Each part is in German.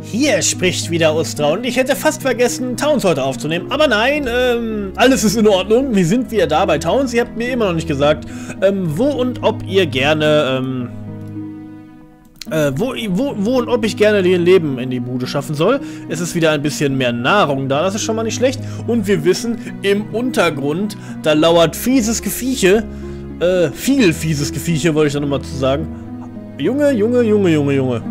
Hier spricht wieder Ustra und ich hätte fast vergessen, Towns heute aufzunehmen. Aber nein, ähm, alles ist in Ordnung. Wir sind wieder da bei Towns. Ihr habt mir immer noch nicht gesagt, ähm, wo und ob ihr gerne, ähm, äh, wo, wo, wo und ob ich gerne den Leben in die Bude schaffen soll. Es ist wieder ein bisschen mehr Nahrung da, das ist schon mal nicht schlecht. Und wir wissen, im Untergrund, da lauert fieses Gefieche. Äh, viel fieses Gefieche, wollte ich da nochmal zu sagen. Junge, Junge, Junge, Junge, Junge.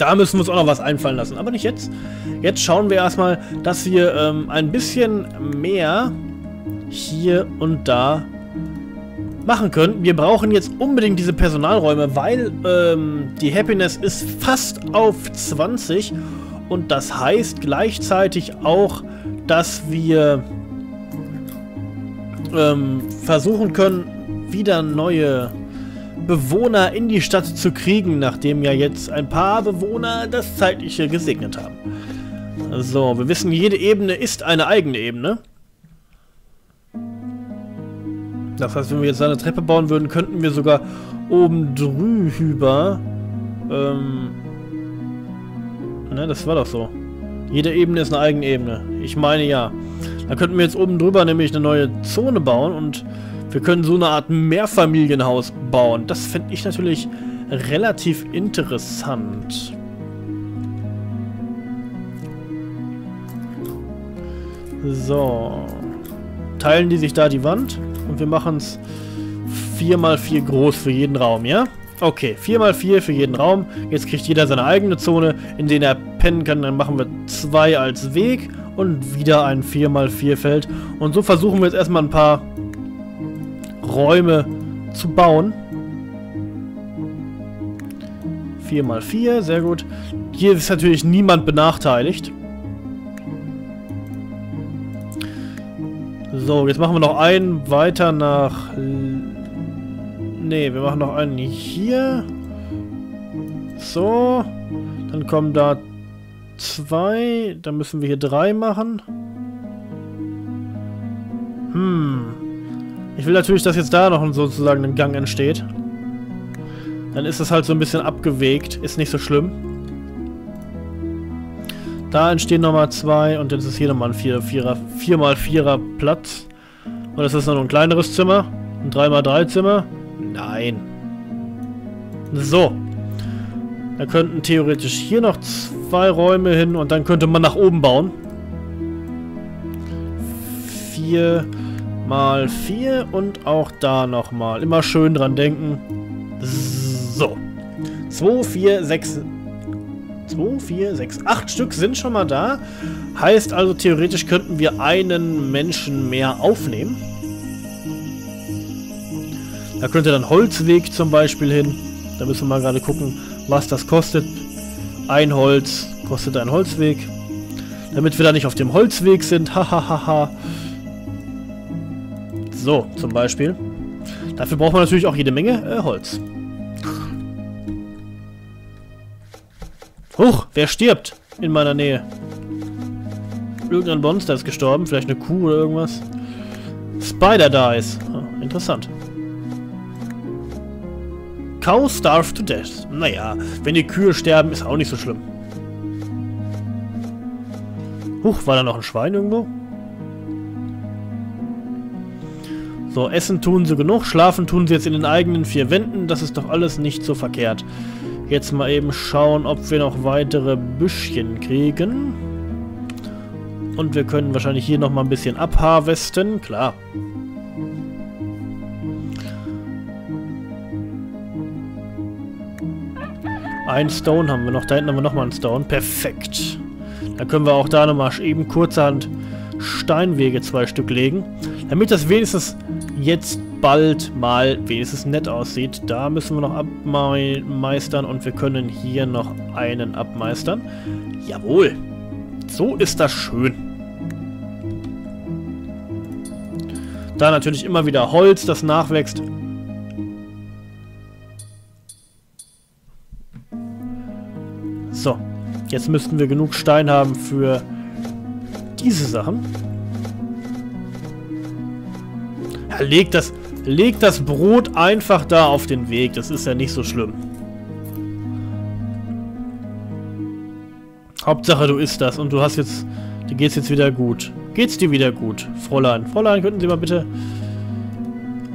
Da müssen wir uns auch noch was einfallen lassen. Aber nicht jetzt. Jetzt schauen wir erstmal, dass wir ähm, ein bisschen mehr hier und da machen können. Wir brauchen jetzt unbedingt diese Personalräume, weil ähm, die Happiness ist fast auf 20. Und das heißt gleichzeitig auch, dass wir ähm, versuchen können, wieder neue Bewohner in die Stadt zu kriegen, nachdem ja jetzt ein paar Bewohner das Zeitliche gesegnet haben. So, wir wissen, jede Ebene ist eine eigene Ebene. Das heißt, wenn wir jetzt eine Treppe bauen würden, könnten wir sogar oben drüber... Ähm... Ne, das war doch so. Jede Ebene ist eine eigene Ebene. Ich meine ja. Dann könnten wir jetzt oben drüber nämlich eine neue Zone bauen und wir können so eine Art Mehrfamilienhaus bauen. Das fände ich natürlich relativ interessant. So. Teilen die sich da die Wand und wir machen es 4x4 groß für jeden Raum, ja? Okay, 4x4 für jeden Raum. Jetzt kriegt jeder seine eigene Zone, in der er pennen kann. Dann machen wir zwei als Weg und wieder ein 4x4 Feld. Und so versuchen wir jetzt erstmal ein paar Räume zu bauen. 4x4, sehr gut. Hier ist natürlich niemand benachteiligt. So, jetzt machen wir noch einen weiter nach... Ne, wir machen noch einen hier. So. Dann kommen da zwei. Dann müssen wir hier drei machen. Hm. Ich will natürlich, dass jetzt da noch sozusagen ein Gang entsteht. Dann ist es halt so ein bisschen abgewegt. Ist nicht so schlimm. Da entstehen nochmal zwei und jetzt ist hier nochmal ein 4 Vierer, 4x4er Platz. Und das ist noch ein kleineres Zimmer. Ein 3x3 Zimmer. Nein. So. Da könnten theoretisch hier noch zwei Räume hin und dann könnte man nach oben bauen. Vier mal 4 und auch da nochmal. Immer schön dran denken. So. 2, 4, 6... 2, 4, 6, 8 Stück sind schon mal da. Heißt also, theoretisch könnten wir einen Menschen mehr aufnehmen. Da könnte dann Holzweg zum Beispiel hin. Da müssen wir mal gerade gucken, was das kostet. Ein Holz kostet ein Holzweg. Damit wir da nicht auf dem Holzweg sind. Hahaha. So, zum Beispiel. Dafür braucht man natürlich auch jede Menge äh, Holz. Huch, wer stirbt in meiner Nähe? Irgendein Monster ist gestorben, vielleicht eine Kuh oder irgendwas. Spider dies. Oh, interessant. Cow starved to death. Naja, wenn die Kühe sterben, ist auch nicht so schlimm. Huch, war da noch ein Schwein irgendwo? So, essen tun sie genug, schlafen tun sie jetzt in den eigenen vier Wänden. Das ist doch alles nicht so verkehrt. Jetzt mal eben schauen, ob wir noch weitere Büschchen kriegen. Und wir können wahrscheinlich hier noch mal ein bisschen abharvesten. Klar. Ein Stone haben wir noch. Da hinten haben wir nochmal einen Stone. Perfekt. Dann können wir auch da nochmal eben kurzerhand Steinwege zwei Stück legen. Damit das wenigstens jetzt bald mal wenigstens nett aussieht. Da müssen wir noch abmeistern und wir können hier noch einen abmeistern. Jawohl. So ist das schön. Da natürlich immer wieder Holz, das nachwächst. So. Jetzt müssten wir genug Stein haben für diese Sachen. Leg das, leg das Brot einfach da auf den Weg. Das ist ja nicht so schlimm. Hauptsache du isst das und du hast jetzt... Dir geht's jetzt wieder gut. Geht's dir wieder gut, Fräulein? Fräulein, könnten Sie mal bitte...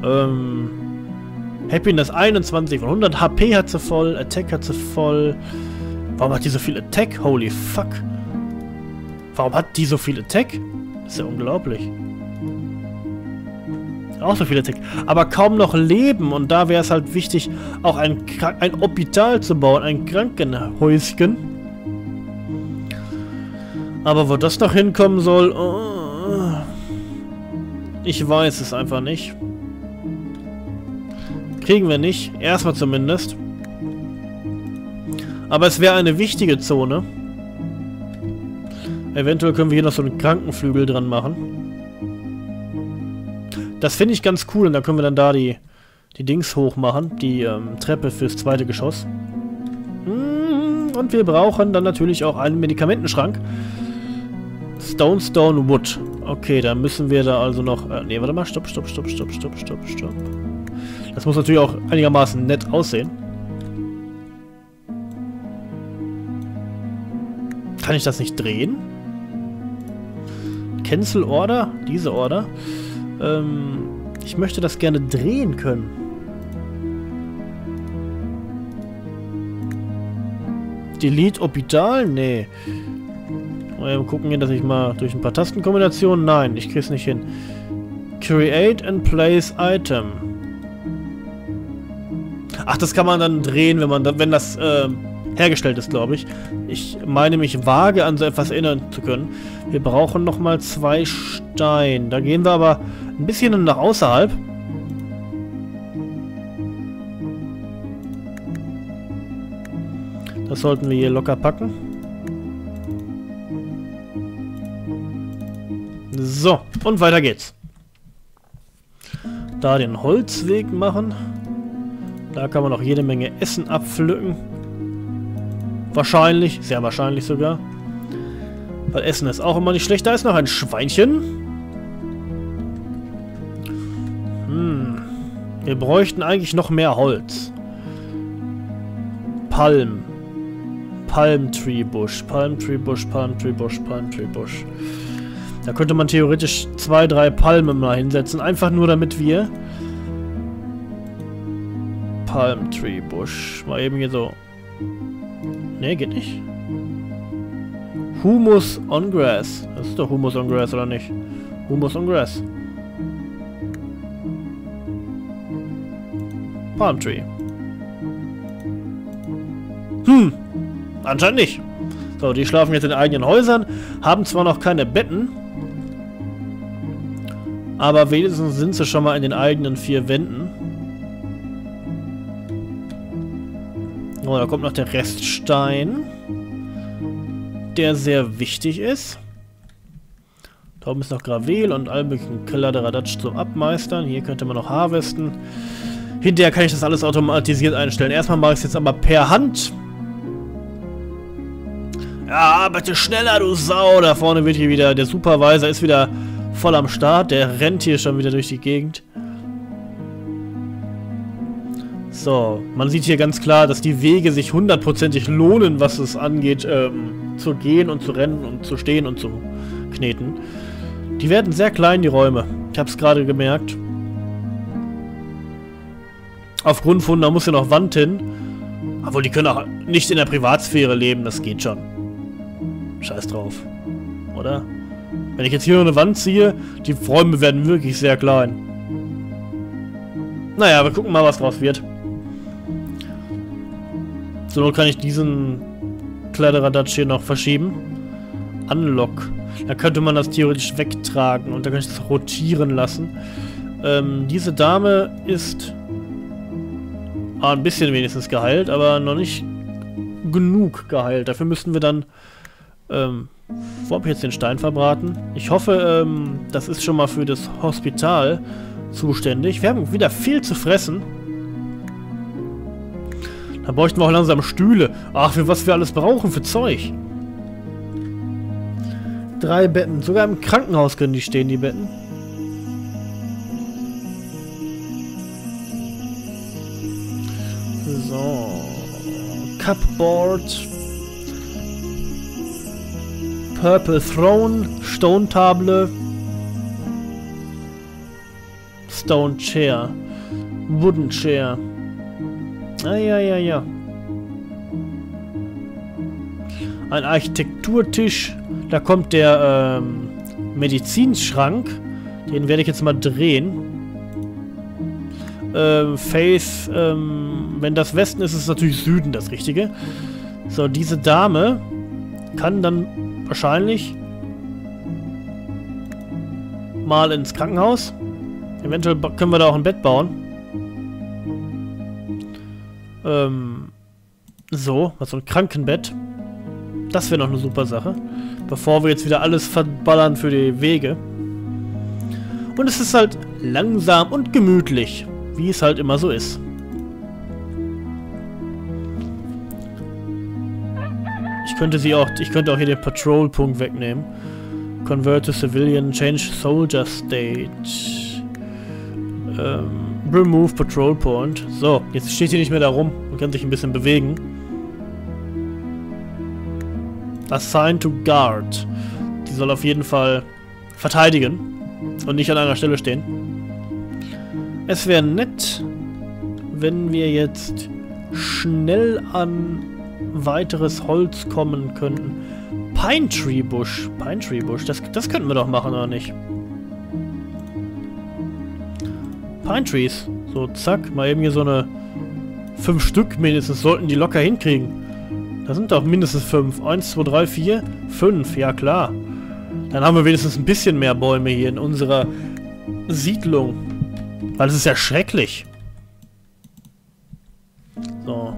Ähm... Happiness 21 von 100. HP hat sie voll. Attack hat sie voll. Warum hat die so viel Attack? Holy fuck. Warum hat die so viel Attack? Das ist ja unglaublich. Auch so viel Attack. Aber kaum noch Leben. Und da wäre es halt wichtig, auch ein, ein Hospital zu bauen. Ein Krankenhäuschen. Aber wo das noch hinkommen soll... Oh, ich weiß es einfach nicht. Kriegen wir nicht. Erstmal zumindest. Aber es wäre eine wichtige Zone. Eventuell können wir hier noch so einen Krankenflügel dran machen. Das finde ich ganz cool und dann können wir dann da die, die Dings hochmachen. Die ähm, Treppe fürs zweite Geschoss. Mm, und wir brauchen dann natürlich auch einen Medikamentenschrank. Stone, Stone, Wood. Okay, dann müssen wir da also noch... Äh, ne, warte mal. Stopp, stopp, stopp, stopp, stopp, stopp, stopp. Das muss natürlich auch einigermaßen nett aussehen. Kann ich das nicht drehen? Cancel Order? Diese Order? Ähm, ich möchte das gerne drehen können. Delete Orbital? Nee. Mal gucken dass ich mal durch ein paar Tastenkombinationen... Nein, ich krieg's nicht hin. Create and Place Item. Ach, das kann man dann drehen, wenn man wenn das äh, hergestellt ist, glaube ich. Ich meine mich vage an so etwas erinnern zu können. Wir brauchen nochmal zwei Steine. Da gehen wir aber ein bisschen nach außerhalb. Das sollten wir hier locker packen. So, und weiter geht's. Da den Holzweg machen. Da kann man auch jede Menge Essen abpflücken. Wahrscheinlich, sehr wahrscheinlich sogar. Weil Essen ist auch immer nicht schlecht. Da ist noch ein Schweinchen. Hm. Wir bräuchten eigentlich noch mehr Holz. Palm. Palm Tree Bush. Palm Tree Bush, Palm Tree Bush, Palm Tree Bush. Da könnte man theoretisch zwei, drei Palmen mal hinsetzen. Einfach nur damit wir Palm Tree Bush. Mal eben hier so. Ne, geht nicht. Humus on Grass. Das ist doch Humus on Grass, oder nicht? Humus on Grass. Palm Tree. Hm. Anscheinend nicht. So, die schlafen jetzt in eigenen Häusern, haben zwar noch keine Betten, aber wenigstens sind sie schon mal in den eigenen vier Wänden. Oh, da kommt noch der Reststein. Der sehr wichtig ist. Da oben ist noch Gravel und all möglichen Kladderadatsch zum Abmeistern. Hier könnte man noch harvesten. Hinterher kann ich das alles automatisiert einstellen. Erstmal mache ich es jetzt aber per Hand. Ja, bitte schneller, du Sau. Da vorne wird hier wieder, der Supervisor ist wieder voll am Start. Der rennt hier schon wieder durch die Gegend. So, man sieht hier ganz klar, dass die Wege sich hundertprozentig lohnen, was es angeht, ähm, zu gehen und zu rennen und zu stehen und zu kneten. Die werden sehr klein, die Räume. Ich habe es gerade gemerkt. Aufgrund von, da muss ja noch Wand hin. Obwohl, die können auch nicht in der Privatsphäre leben, das geht schon. Scheiß drauf. Oder? Wenn ich jetzt hier eine Wand ziehe, die Räume werden wirklich sehr klein. Naja, wir gucken mal, was draus wird. So kann ich diesen Kleideradatsch hier noch verschieben. Unlock. Da könnte man das theoretisch wegtragen und dann kann ich das rotieren lassen. Ähm, diese Dame ist ah, ein bisschen wenigstens geheilt, aber noch nicht genug geheilt. Dafür müssten wir dann ähm, wo habe ich jetzt den Stein verbraten? Ich hoffe, ähm, das ist schon mal für das Hospital zuständig. Wir haben wieder viel zu fressen. Da bräuchten wir auch langsam Stühle. Ach, für was wir alles brauchen, für Zeug. Drei Betten. Sogar im Krankenhaus können die stehen, die Betten. So. Cupboard. Purple Throne, Stone Table, Stone Chair, Wooden Chair. Ah, ja, ja, ja. Ein Architekturtisch. Da kommt der ähm, Medizinschrank. Den werde ich jetzt mal drehen. Ähm, Faith, ähm, wenn das Westen ist, ist es natürlich Süden das Richtige. So, diese Dame kann dann wahrscheinlich mal ins Krankenhaus. Eventuell können wir da auch ein Bett bauen. Ähm, so, was so ein Krankenbett. Das wäre noch eine super Sache. Bevor wir jetzt wieder alles verballern für die Wege. Und es ist halt langsam und gemütlich, wie es halt immer so ist. Ich könnte sie auch, ich könnte auch hier den Patrol-Punkt wegnehmen. Convert to Civilian, Change Soldier State. Ähm, remove Patrol Point. So, jetzt steht sie nicht mehr da rum und kann sich ein bisschen bewegen. Assign to Guard. Die soll auf jeden Fall verteidigen und nicht an einer Stelle stehen. Es wäre nett, wenn wir jetzt schnell an weiteres Holz kommen könnten. Pine Tree Bush. Pine Tree Bush, das, das könnten wir doch machen, oder nicht? Pine Trees. So, zack, mal eben hier so eine... Fünf Stück mindestens sollten die locker hinkriegen. Da sind doch mindestens fünf. Eins, zwei, drei, vier, fünf. Ja, klar. Dann haben wir wenigstens ein bisschen mehr Bäume hier in unserer Siedlung. Weil es ist ja schrecklich. So.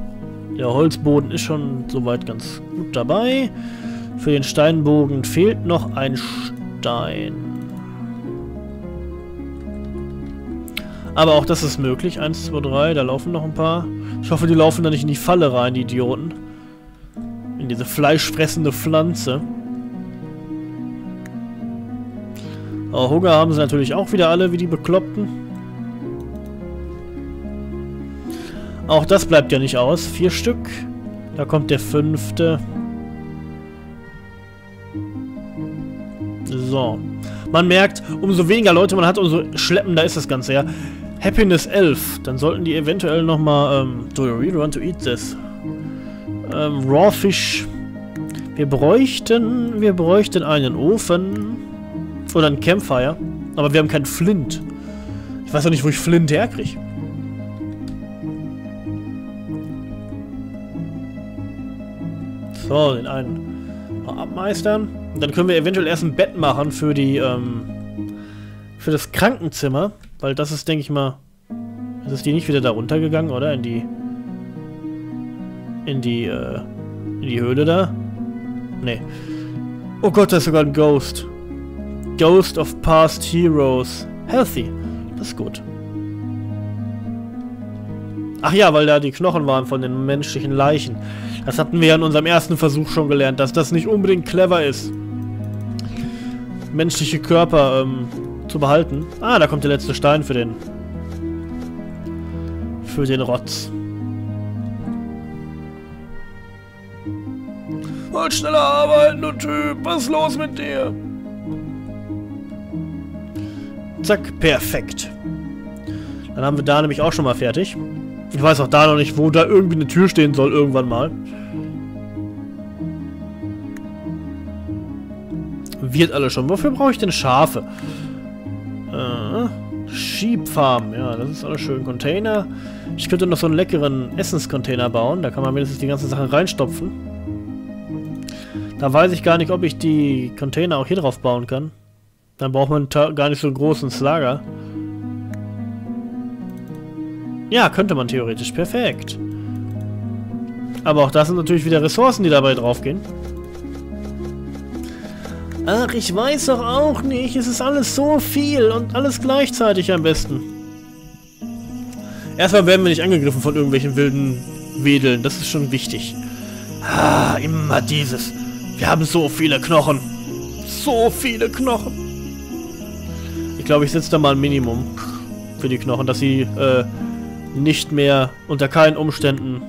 Der Holzboden ist schon soweit ganz gut dabei. Für den Steinbogen fehlt noch ein Stein. Aber auch das ist möglich. Eins, zwei, drei, da laufen noch ein paar. Ich hoffe, die laufen da nicht in die Falle rein, die Idioten. In diese fleischfressende Pflanze. Aber Hunger haben sie natürlich auch wieder alle, wie die Bekloppten. Auch das bleibt ja nicht aus. Vier Stück. Da kommt der fünfte. So. Man merkt, umso weniger Leute man hat, umso schleppender ist das Ganze, ja. Happiness 11. Dann sollten die eventuell nochmal, ähm, do you really want to eat this? Ähm, Raw Fish. Wir bräuchten, wir bräuchten einen Ofen. Oder ein Campfire. Aber wir haben keinen Flint. Ich weiß auch nicht, wo ich Flint herkriege. So, den einen mal abmeistern. Und dann können wir eventuell erst ein Bett machen für die, ähm, für das Krankenzimmer. Weil das ist, denke ich mal... Ist die nicht wieder da runtergegangen, oder? In die... In die, äh... In die Höhle da? Nee. Oh Gott, da ist sogar ein Ghost. Ghost of Past Heroes. Healthy. Das ist gut. Ach ja, weil da die Knochen waren von den menschlichen Leichen. Das hatten wir ja in unserem ersten Versuch schon gelernt, dass das nicht unbedingt clever ist. Menschliche Körper ähm, zu behalten. Ah, da kommt der letzte Stein für den... Für den Rotz. Halt schneller arbeiten, du Typ. Was ist los mit dir? Zack, perfekt. Dann haben wir da nämlich auch schon mal fertig. Ich weiß auch da noch nicht, wo da irgendwie eine Tür stehen soll, irgendwann mal. Wird alles schon. Wofür brauche ich denn Schafe? Äh, Sheep Farm. Ja, das ist alles schön. Container. Ich könnte noch so einen leckeren Essenscontainer bauen. Da kann man mindestens die ganzen Sachen reinstopfen. Da weiß ich gar nicht, ob ich die Container auch hier drauf bauen kann. Dann braucht man gar nicht so einen großen Lager. Ja, könnte man theoretisch. Perfekt. Aber auch das sind natürlich wieder Ressourcen, die dabei draufgehen. Ach, ich weiß doch auch nicht. Es ist alles so viel und alles gleichzeitig am besten. Erstmal werden wir nicht angegriffen von irgendwelchen wilden Wedeln. Das ist schon wichtig. Ah, immer dieses. Wir haben so viele Knochen. So viele Knochen glaube, ich setze da mal ein Minimum für die Knochen, dass sie äh, nicht mehr unter keinen Umständen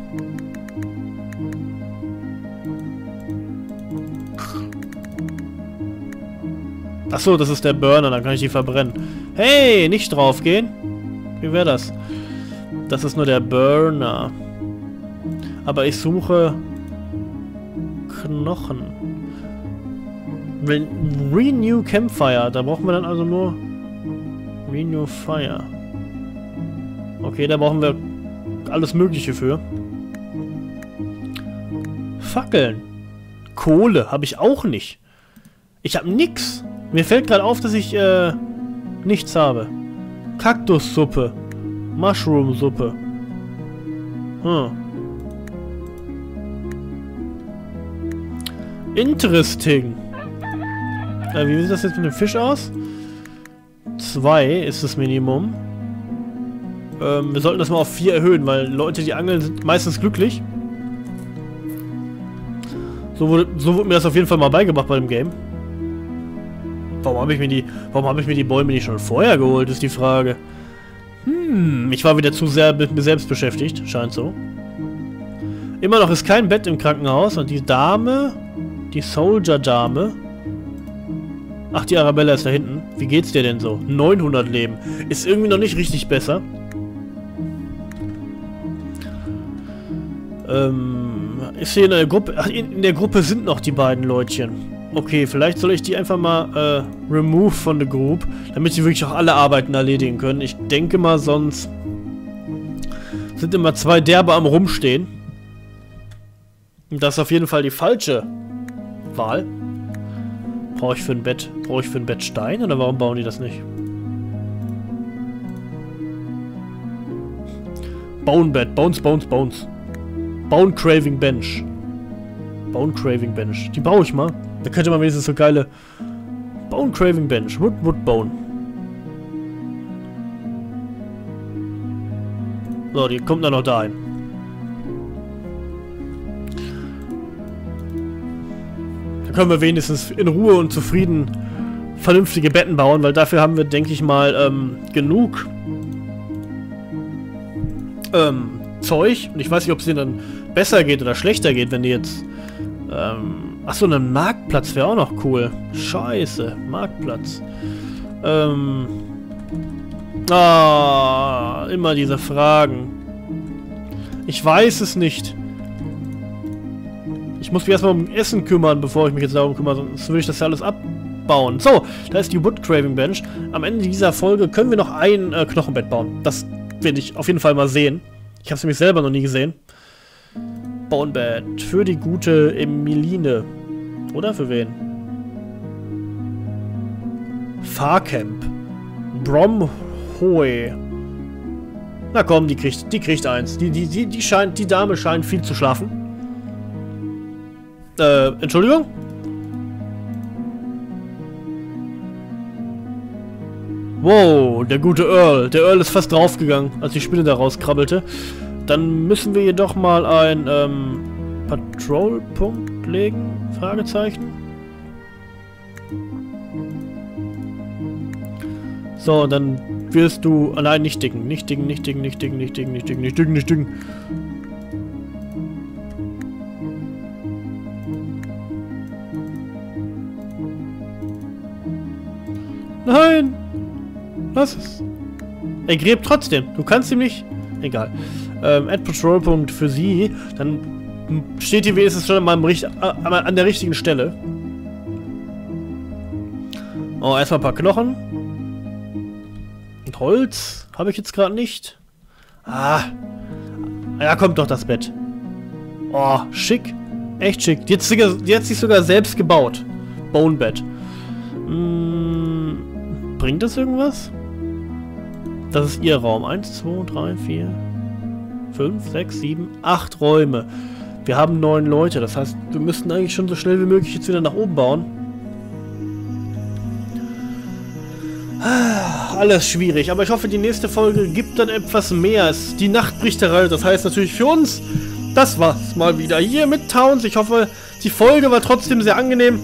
Achso, das ist der Burner, dann kann ich die verbrennen. Hey, nicht draufgehen. Wie wäre das? Das ist nur der Burner. Aber ich suche Knochen. Re Renew Campfire. Da brauchen wir dann also nur Renew Fire. Okay, da brauchen wir alles Mögliche für. Fackeln. Kohle habe ich auch nicht. Ich habe nix. Mir fällt gerade auf, dass ich äh, nichts habe. Kaktussuppe. Mushroom-Suppe. Hm. Interesting. Äh, wie sieht das jetzt mit dem Fisch aus? Zwei ist das Minimum. Ähm, wir sollten das mal auf vier erhöhen, weil Leute, die angeln, sind meistens glücklich. So wurde, so wurde mir das auf jeden Fall mal beigebracht bei dem Game. Warum habe ich mir die, warum habe ich mir die Bäume nicht schon vorher geholt, ist die Frage. Hm, ich war wieder zu sehr mit mir selbst beschäftigt, scheint so. Immer noch ist kein Bett im Krankenhaus und die Dame, die Soldier-Dame. Ach, die Arabella ist da hinten. Wie geht's dir denn so? 900 Leben. Ist irgendwie noch nicht richtig besser. Ähm, ist hier in der Gruppe... Ach, in der Gruppe sind noch die beiden Leutchen. Okay, vielleicht soll ich die einfach mal äh, remove von der Group, damit sie wirklich auch alle Arbeiten erledigen können. Ich denke mal, sonst sind immer zwei Derbe am Rumstehen. Und das ist auf jeden Fall die falsche Wahl. Brauche ich für ein Bett, brauche ich für ein Bett Stein oder warum bauen die das nicht? Bone Bed, Bones, Bones, Bones. Bone Craving Bench. Bone Craving Bench. Die baue ich mal. Da könnte man wenigstens so geile Bone Craving Bench. Wood, Wood, Bone. So, die kommt dann noch da ein. Da können wir wenigstens in Ruhe und zufrieden vernünftige Betten bauen, weil dafür haben wir, denke ich mal, ähm, genug ähm, Zeug. Und ich weiß nicht, ob es denen dann besser geht oder schlechter geht, wenn die jetzt... Ähm, achso, ein Marktplatz wäre auch noch cool. Scheiße, Marktplatz. Ähm... Ah, immer diese Fragen. Ich weiß es nicht. Ich muss mich erstmal um Essen kümmern, bevor ich mich jetzt darum kümmere, sonst würde ich das ja alles abbauen. So, da ist die Wood Craving Bench. Am Ende dieser Folge können wir noch ein äh, Knochenbett bauen. Das werde ich auf jeden Fall mal sehen. Ich habe es nämlich selber noch nie gesehen. Bonebed. Für die gute Emiline. Oder für wen? Fahrcamp. Bromhoe. Na komm, die kriegt, die kriegt eins. Die, die, die, die, scheint, die Dame scheint viel zu schlafen. Äh, Entschuldigung? Wow, der gute Earl. Der Earl ist fast draufgegangen, als die Spinne da rauskrabbelte. Dann müssen wir jedoch mal ein ähm, Patrolpunkt legen? Fragezeichen. So, dann wirst du... Nein, nicht dicken. Nicht dicken, nicht dicken, nicht dicken, nicht dicken, nicht dicken, nicht dicken, nicht dicken. Nein! Lass es. Er gräbt trotzdem. Du kannst ihm nicht... Egal. Ähm, Add Patrolpunkt für sie. Dann steht hier wenigstens schon mal äh, an der richtigen Stelle. Oh, erstmal ein paar Knochen. Und Holz habe ich jetzt gerade nicht. Ah. Ja, kommt doch das Bett. Oh, schick. Echt schick. Die hat, die sich sogar selbst gebaut. Bonebed. Hm, bringt das irgendwas? Das ist ihr Raum. 1, 2, 3, 4, 5, 6, 7, 8 Räume. Wir haben neun Leute. Das heißt, wir müssten eigentlich schon so schnell wie möglich jetzt wieder nach oben bauen. Alles schwierig, aber ich hoffe, die nächste Folge gibt dann etwas mehr. Die Nacht bricht herein, das heißt natürlich für uns, das war's mal wieder hier mit Towns. Ich hoffe, die Folge war trotzdem sehr angenehm.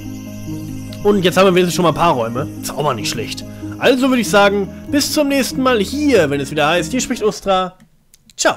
Und jetzt haben wir wenigstens schon mal ein paar Räume. Ist auch mal nicht schlecht. Also würde ich sagen, bis zum nächsten Mal hier, wenn es wieder heißt, hier spricht Ustra. Ciao.